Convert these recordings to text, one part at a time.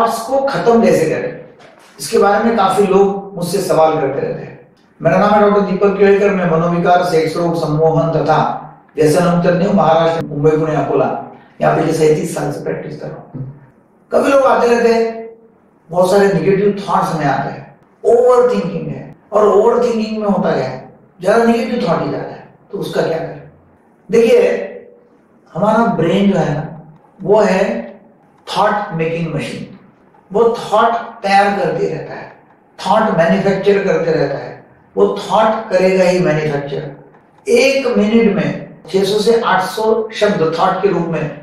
Thoughts को खत्म कैसे करें? इसके बारे में काफ़ी लोग मुझसे सवाल करते रहते हैं। मेरा नाम है डॉक्टर दीपक केड़कर मैं मनोविकार सेक्स रोग सम्मोहन तथा व्यसन उपचार महाराष्ट्र, मुंबई, पुणे, अकोला। यहाँ पे सैतीस साल से प्रैक्टिस कर रहा हूँ। कभी लोग आते रहते हैं, बहुत सारे निगेटिव थॉट्स हमें आते हैं। ओवर थिंकिंग है, और ओवर थिंकिंग में होता क्या है? ज़्यादा निगेटिव थॉट ही जाता है तो उसका क्या करें? देखिए, हमारा ब्रेन जो है ना, वो है थॉट मेकिंग मशीन वो थॉट तैयार करते रहता है। थॉट मैन्युफैक्चर करते रहता है। वो थॉट करेगा ही मैन्युफैक्चर एक मिनट में 600 से 800 शब्द थॉट के रूप में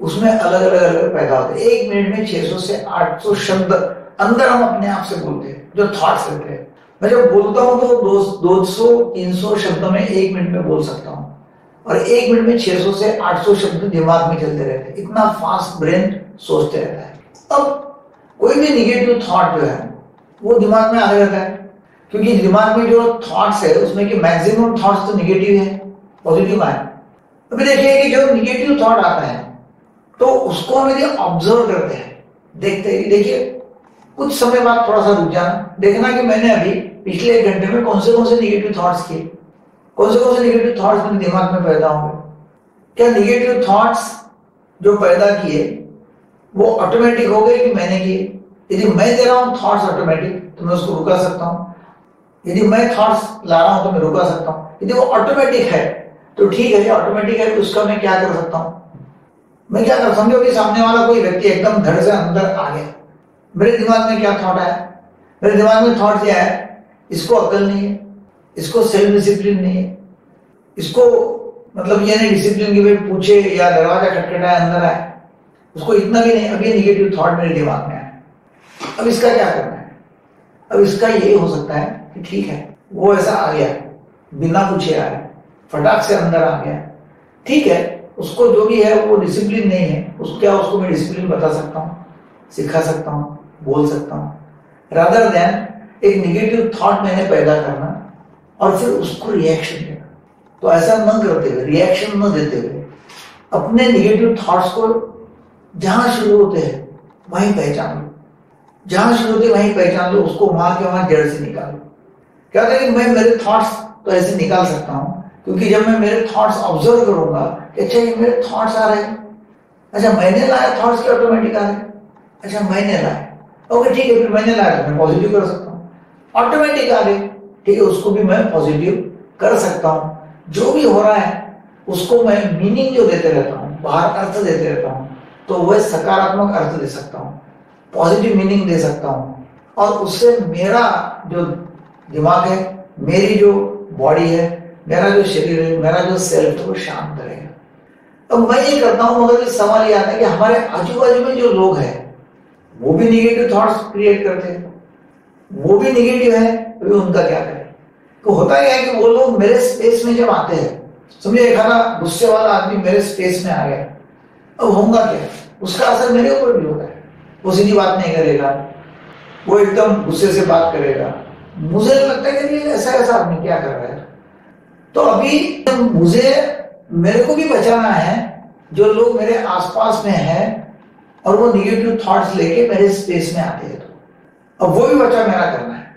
उसमें अलग अलग अलग पैदा होते हैं। एक मिनट में 600 से 800 शब्द अंदर हम अपने आप से बोलते हैं, जो थॉट्स रहते हैं। मैं जब बोलता हूँ तो दो दो सौ, तीन सौ शब्दों में एक मिनट में बोल सकता हूँ। और एक मिनट में 600 से 800 शब्द दिमाग में चलते रहते हैं। इतना फास्ट ब्रेन सोचते रहता है। अब कोई भी निगेटिव थॉट जो है, वो दिमाग में आने रहता है। क्योंकि दिमाग में जो थॉट्स है, उसमें कि मैक्सिमम थॉट्स तो निगेटिव है पॉजिटिव आए। अभी देखिए कि जो निगेटिव थॉट आता है तो उसको हम यदि ऑब्ज़र्व करते हैं, देखते हैं देखिए, कुछ समय बाद थोड़ा सा रुक जाना, देखना कि मैंने अभी पिछले एक घंटे में कौन से कौन से निगेटिव थॉट्स किए कौन से कौन से निगेटिव थॉट्स मेरे दिमाग में पैदा होंगे क्या निगेटिव थॉट्स जो पैदा किए वो ऑटोमेटिक हो गए कि मैंने किए। यदि मैं दे रहा हूँ थॉट्स ऑटोमेटिक तो मैं उसको रुका सकता हूँ। यदि मैं थॉट्स ला रहा हूँ तो मैं रुका सकता हूँ। यदि वो ऑटोमेटिक है तो ठीक है ऑटोमेटिक है तो उसका मैं क्या कर सकता हूँ? मैं क्या कर, समझो कि सामने वाला कोई व्यक्ति एकदम धड़ से अंदर आ गया। मेरे दिमाग में क्या थॉट आया? मेरे दिमाग में थॉट क्या है? इसको अकल नहीं है, इसको सेल्फ डिसिप्लिन नहीं है, इसको मतलब ये नहीं डिसिप्लिन की भाई पूछे या दरवाज़ा खटखटाए, अंदर आए। उसको इतना भी नहीं अभी निगेटिव थॉट मेरे दिमाग में आया। अब इसका क्या करना है? अब इसका यही हो सकता है कि ठीक है, वो ऐसा आ गया, बिना पूछे आया फटाक से अंदर आ गया। ठीक है, उसको जो भी है, वो डिसिप्लिन नहीं है। उस क्या उसको मैं डिसिप्लिन बता सकता हूँ, सिखा सकता हूँ, बोल सकता हूँ। रादर देन एक निगेटिव थॉट मैंने पैदा करना और फिर उसको रिएक्शन देना। तो ऐसा न करते हुए रिएक्शन न देते हुए, अपने निगेटिव थॉट्स को जहाँ शुरू होते हैं, वहीं पहचान लो। जहाँ शुरू होते वहीं पहचान लो, उसको वहाँ के वहाँ जड़ से निकालो। क्या कि मैं मेरे थॉट्स तो ऐसे निकाल सकता हूँ? क्योंकि जब मैं मेरे थॉट्स ऑब्ज़र्व करूँगा, कि अच्छा ये मेरे थॉट्स आ रहे हैं। अच्छा मैंने लाया थॉट्स के ऑटोमेटिक आ रहे अच्छा मैंने लाया। ओके ठीक है, फिर मैंने लाया तो मैं पॉजिटिव कर सकता हूँ। ऑटोमेटिक आ गए। ठीक है, उसको भी मैं पॉजिटिव कर सकता हूँ। जो भी हो रहा है, उसको मैं मीनिंग जो देते रहता हूँ, बाहर अर्थ देते रहता हूँ तो वह सकारात्मक अर्थ दे सकता हूँ पॉजिटिव मीनिंग दे सकता हूँ। और उससे मेरा जो दिमाग है, मेरी जो बॉडी है, मेरा जो शरीर है, मेरा जो सेल्फ है, वो शांत रहेगा। अब मैं ये करता हूँ, मगर सवाल ये आता है कि हमारे आजू बाजू में जो लोग हैं, वो भी निगेटिव थॉट्स क्रिएट करते हैं। वो भी निगेटिव है तो उनका क्या करें? तो होता क्या है कि वो लोग मेरे स्पेस में जब आते हैं, समझे, एक आना गुस्से वाला आदमी मेरे स्पेस में आ गया। अब होगा क्या? उसका असर मेरे ऊपर भी होगा। वो सीधी बात नहीं करेगा। वो एकदम गुस्से से बात करेगा। मुझे लगता है कि ऐसा ऐसा आदमी क्या कर रहा है? तो अभी मुझे, मेरे को भी बचाना है जो लोग मेरे आसपास में हैं और वो निगेटिव थॉट्स लेके मेरे स्पेस में आते हैं। तो अब वो भी बचाव मेरा करना है।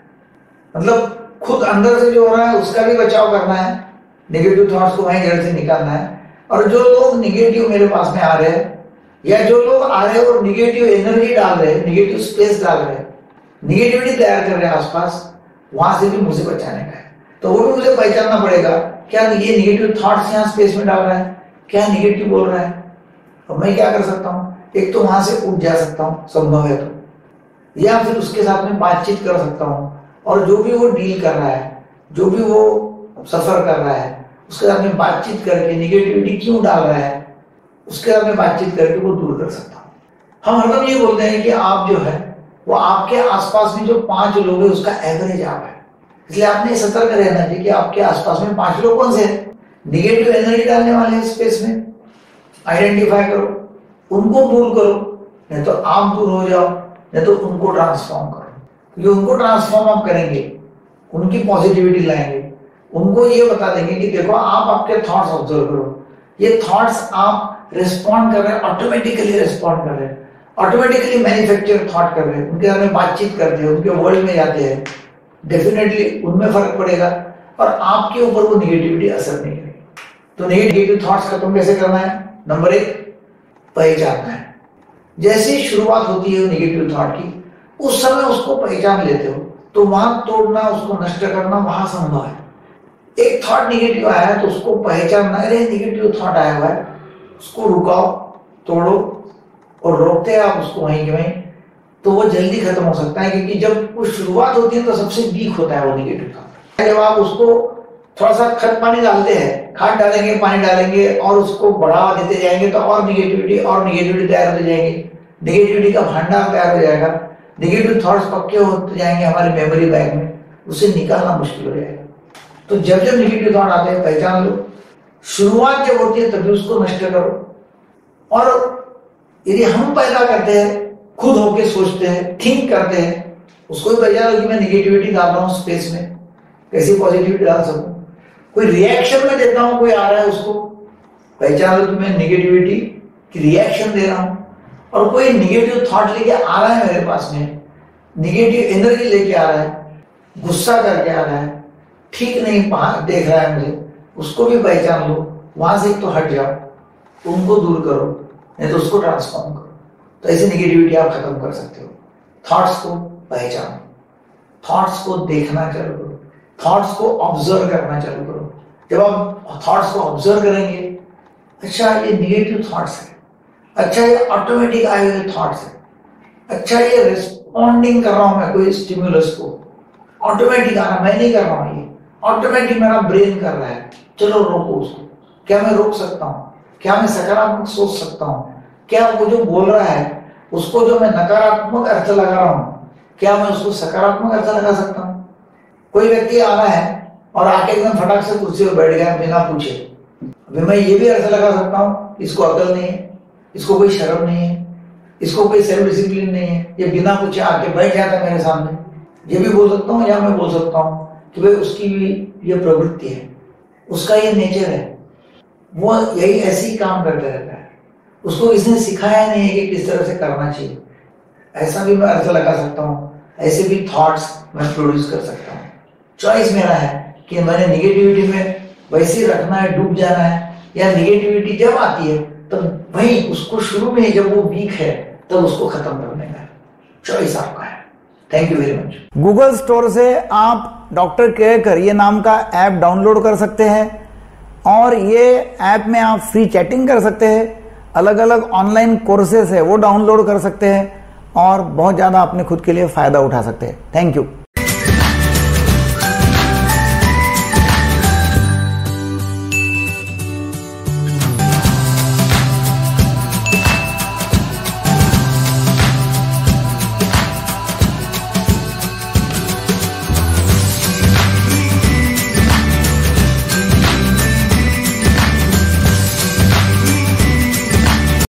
मतलब खुद अंदर से जो हो रहा है, उसका भी बचाव करना है। निगेटिव थॉट्स को वहीं जड़ से निकालना है। और जो लोग निगेटिव मेरे पास में आ रहे हैं, या जो लोग आ रहे हैं और निगेटिव एनर्जी डाल रहे हैं निगेटिव स्पेस डाल रहे हैं निगेटिविटी तैयार कर रहे हैं आसपास, वहाँ से भी मुझे बचाने का है। तो वो भी मुझे पहचानना पड़ेगा, क्या ये निगेटिव थॉट्स यहाँ स्पेस में डाल रहा है? क्या निगेटिव बोल रहा है? अब मैं क्या कर सकता हूँ? एक तो वहाँ से उठ जा सकता हूँ, संभव है तो। या फिर उसके साथ में बातचीत कर सकता हूँ, और जो भी वो डील कर रहा है, जो भी वो सफ़र कर रहा है उसके साथ में बातचीत करके निगेटिविटी क्यों डाल रहा है? उसके साथ में बातचीत करके वो दूर कर सकता हूँ। हम हरदम ये बोलते हैं कि आप जो है, वो आपके आसपास में जो पाँच लोग है, उसका एवरेज आप है। इसलिए आपने सतर्क रहना चाहिए कि आपके आसपास में पाँच लोग कौन से निगेटिव एनर्जी डालने वाले हैं स्पेस में। आइडेंटिफाई करो। उनको दूर करो। नहीं तो आप दूर हो जाओ। नहीं तो उनको ट्रांसफॉर्म करो। क्योंकि उनको ट्रांसफॉर्म आप करेंगे। उनकी पॉजिटिविटी लाएँगे। उनको ये बता देंगे कि देखो, आप आपके थॉट्स ऑब्ज़र्व करो। ये थॉट्स आप रिस्पॉन्ड कर रहे हैं ऑटोमेटिकली रिस्पॉन्ड कर रहे हैं। ऑटोमेटिकली मैन्युफैक्चर थॉट कर रहे हैं। उनके बारे में बातचीत करते हैं, उनके वर्ल्ड में जाते हैं। डेफिनेटली उनमें फ़र्क पड़ेगा और आपके ऊपर वो निगेटिविटी असर नहीं करेगी। तो नेगेटिव थॉट्स खत्म कैसे करना है? नंबर एक, पहचानना है। जैसे शुरुआत होती है निगेटिव थॉट की, उस समय उसको पहचान लेते हो तो वहाँ तोड़ना, उसको नष्ट करना वहाँ संभव है। एक थॉट निगेटिव आया है तो उसको पहचानना, अरे निगेटिव थॉट आया हुआ है, उसको रुकाओ, तोड़ो और रोकते आप उसको वहीं के वहीं। तो वो जल्दी खत्म हो सकता है क्योंकि जब वो शुरुआत होती है तो सबसे वीक होता है वो निगेटिव थॉट जब आप उसको थोड़ा सा खत पानी डालते हैं, खाद डालेंगे, पानी डालेंगे और उसको बढ़ावा देते जाएँगे तो और निगेटिविटी और निगेटिविटी तैयार हो जाएँगे। निगेटिविटी का भंडार तैयार हो जाएगा। निगेटिव थॉट्स पक्के होते जाएँगे हमारे मेमोरी बैग में। उसे निकालना मुश्किल हो जाएगा। तो जब जब निगेटिव थॉट आते हैं, पहचान लो। शुरुआत जब होती है, तभी उसको नष्ट करो। और यदि हम पैदा करते हैं, खुद होके सोचते हैं थिंक करते हैं, उसको भी पहचान लो कि मैं निगेटिविटी डाल रहा हूँ स्पेस में। कैसी पॉजिटिविटी डाल सकूँ? कोई रिएक्शन में देता हूँ, कोई आ रहा है उसको। पहचान लो कि मैं निगेटिविटी की रिएक्शन दे रहा हूँ। और कोई निगेटिव थॉट लेके आ रहा है मेरे पास में निगेटिव एनर्जी लेके आ रहा है, गुस्सा करके आ रहा है ठीक नहीं, पा, देख रहा है मुझे उसको भी पहचान लो, वहाँ से एक तो हट जाओ। उनको दूर करो, नहीं तो उसको ट्रांसफॉर्म करो। तो ऐसी निगेटिविटी आप खत्म कर सकते हो। थॉट्स को पहचानो थॉट्स को देखना चालू करो। थॉट्स को ऑब्ज़र्व करना चालू करो। जब आप थॉट्स को ऑब्ज़र्व करेंगे अच्छा ये निगेटिव थॉट्स है। अच्छा ये ऑटोमेटिक आए हुए थॉट्स है। अच्छा ये रिस्पॉन्डिंग कर रहा हूँ मैं कोई स्टिम्युलस को। ऑटोमेटिक आ रहा मैं नहीं कर रहा हूँ ये। ऑटोमेटिक मेरा ब्रेन कर रहा है। चलो रोको उसको। क्या मैं रोक सकता हूँ? क्या मैं सकारात्मक सोच सकता हूँ? क्या वो जो बोल रहा है, उसको जो मैं नकारात्मक अर्थ लगा रहा हूँ, क्या मैं उसको सकारात्मक अर्थ लगा सकता हूँ? कोई व्यक्ति आ रहा है और आके एकदम फटाक से कुर्सी पर बैठ गया बिना पूछे। अभी मैं ये भी अर्थ लगा सकता हूँ, इसको अकल नहीं है, इसको कोई शर्म नहीं है, इसको कोई सेल्फ डिसिप्लिन नहीं है, ये बिना पूछे आके बैठ जाता है मेरे सामने। ये भी बोल सकता हूँ या मैं बोल सकता हूँ? कि भाई उसकी भी ये प्रवृत्ति है, उसका ये नेचर है, वो यही ऐसे ही काम करते रहता है। उसको इसने सिखाया नहीं है कि किस तरह से करना चाहिए। ऐसा भी मैं अर्थ लगा सकता हूँ, ऐसे भी थॉट्स मैं प्रोड्यूस कर सकता हूँ। चॉइस मेरा है कि मैंने निगेटिविटी में वैसे रखना है, डूब जाना है, या निगेटिविटी जब आती है, तब तो वही उसको शुरू में जब वो वीक है, तब तो उसको खत्म करने का चॉइस आपका है। Thank you very much Google store से आप डॉक्टर केयर ये नाम का ऐप डाउनलोड कर सकते हैं और ये ऐप में आप फ्री चैटिंग कर सकते हैं। अलग अलग ऑनलाइन कोर्सेस है, वो डाउनलोड कर सकते हैं और बहुत ज़्यादा अपने खुद के लिए फ़ायदा उठा सकते हैं। Thank you